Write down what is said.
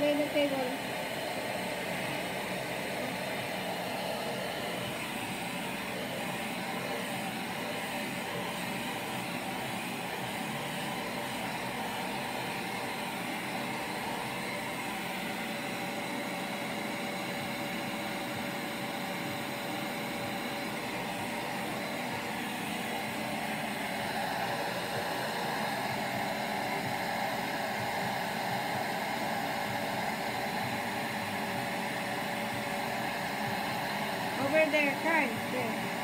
दे देते Over there, Carl. There.